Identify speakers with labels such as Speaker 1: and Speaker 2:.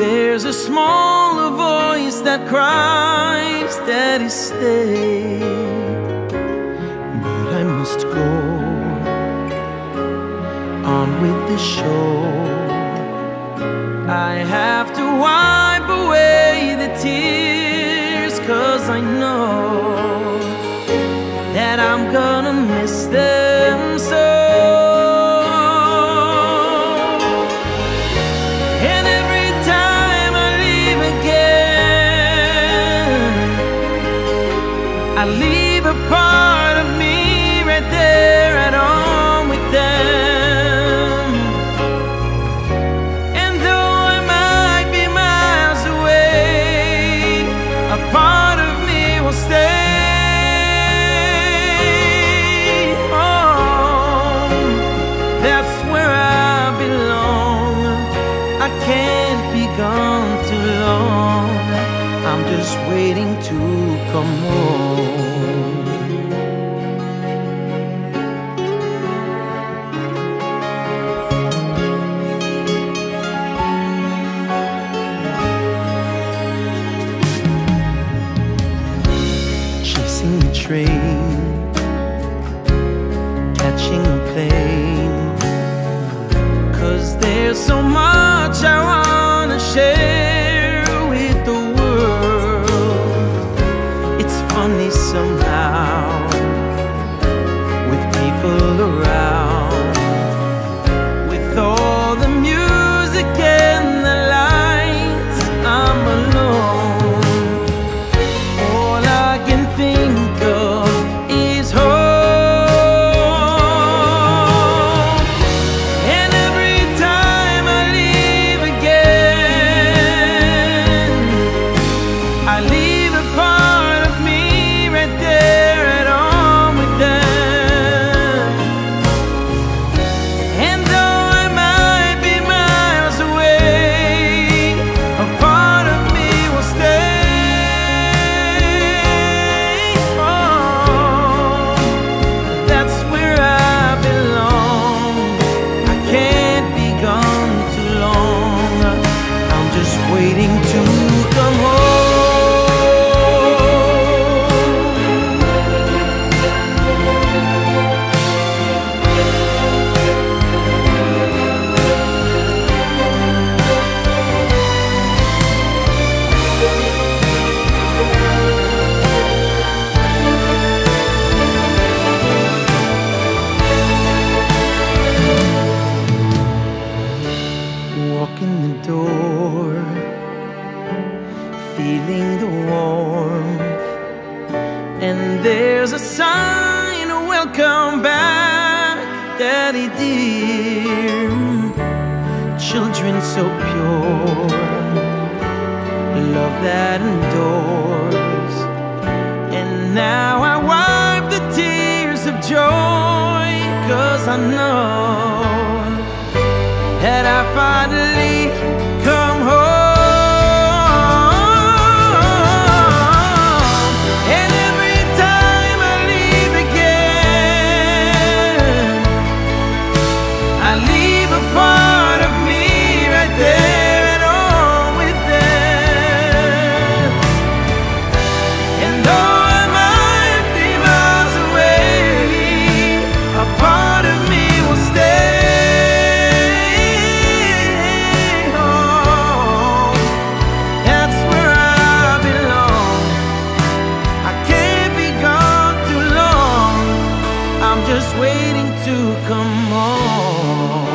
Speaker 1: There's a smaller voice that cries, Daddy, stay. But I must go on with the show. I have to wipe away the tears Cause I know that I'm gonna miss them. Just waiting to come home. Chasing a train, catching a plane. Cause there's so much I wanna share. on these door, feeling the warmth. And there's a sign, welcome back, Daddy dear. Children so pure, love that endures. And now I wipe the tears of joy, cause I know that I find more.